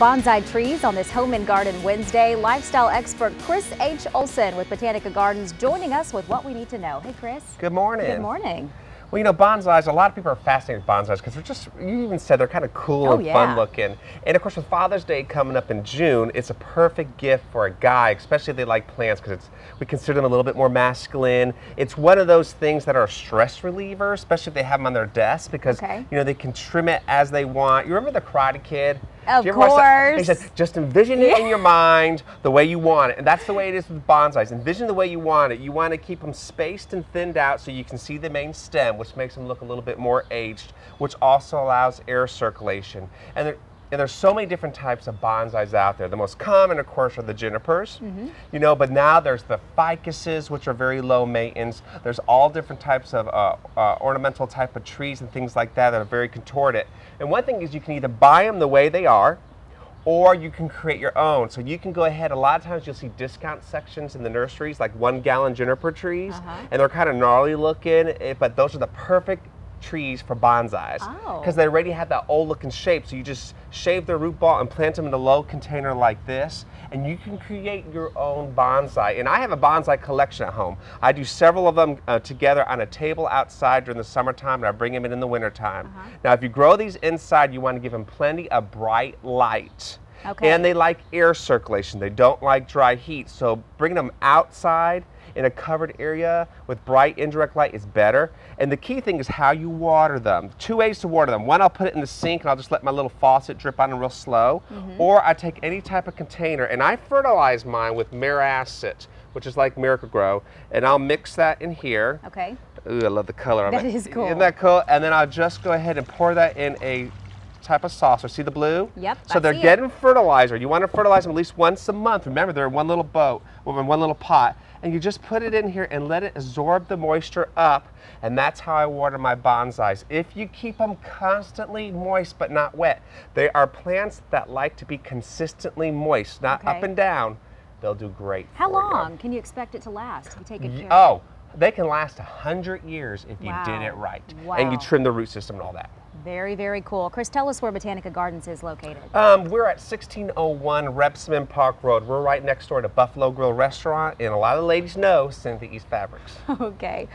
bonsai trees on this Home and Garden Wednesday. Lifestyle expert Chris H. Olsen with Botanica Gardens joining us with what we need to know. Hey, Chris. Good morning. Good morning. Well, you know, bonsais, a lot of people are fascinated with bonsais because they're just, you even said they're kind of cool Oh, and yeah. fun looking. And of course, with Father's Day coming up in June, it's a perfect gift for a guy, especially if they like plants because it's we consider them a little bit more masculine. It's one of those things that are a stress reliever, especially if they have them on their desk because, Okay. you know, they can trim it as they want. You remember the Karate Kid? Of Did you ever watch that? He course. said, just envision it in your mind the way you want it. And that's the way it is with bonsais. Envision the way you want it. You want to keep them spaced and thinned out so you can see the main stem, which makes them look a little bit more aged, which also allows air circulation. And, and there's so many different types of bonsais out there. The most common, of course, are the junipers, you know, but now there's the ficuses, which are very low maintenance. There's all different types of uh, uh, ornamental type of trees and things like that that are very contorted. And one thing is you can either buy them the way they are, or you can create your own. So you can go ahead. A lot of times you'll see discount sections in the nurseries, like one gallon juniper trees, Uh-huh. and they're kind of gnarly looking, eh, but those are the perfect trees for bonsais Oh. because they already have that old looking shape. So you just shave their root ball and plant them in a low container like this, and you can create your own bonsai. And I have a bonsai collection at home. I do several of them uh, together on a table outside during the summertime, and I bring them in in the wintertime. Uh-huh. Now, if you grow these inside, you want to give them plenty of bright light. Okay. And they like air circulation. They don't like dry heat. So bringing them outside in a covered area with bright indirect light is better. And the key thing is how you water them. Two ways to water them. One, I'll put it in the sink and I'll just let my little faucet drip on them real slow. Mm-hmm. Or I take any type of container and I fertilize mine with Miracid, which is like Miracle-Gro, and I'll mix that in here. Okay. Ooh, I love the color of That it. is cool. Isn't that cool? And then I'll just go ahead and pour that in a type of saucer. See the blue? Yep, So they're see it. getting fertilizer. You want to fertilize them at least once a month. Remember, they're in one little boat or in one little pot. And you just put it in here and let it absorb the moisture up. And that's how I water my bonsais. If you keep them constantly moist but not wet, they are plants that like to be consistently moist, not up and down. They'll do great. How for you. long can you expect it to last you take good care? Oh, they can last a hundred years if you did it right, and you trim the root system and all that. Very, very cool. Chris, tell us where Botanica Gardens is located. Um, we're at 1601 Rebsamen Park Road. We're right next door to Buffalo Grill Restaurant, and a lot of ladies know Cynthia East Fabrics. okay.